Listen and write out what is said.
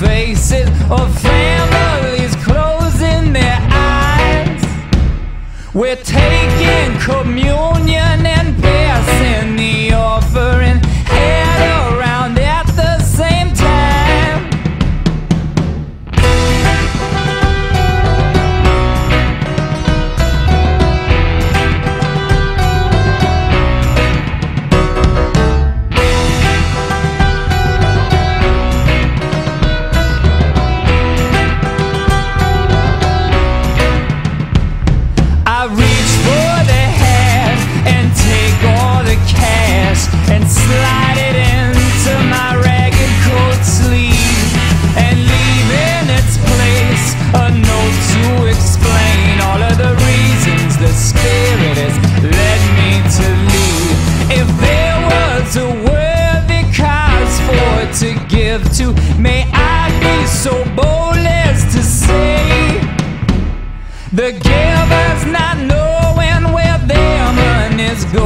faces of families closing their eyes. We're taking communion. The giver's not knowing where their money's going.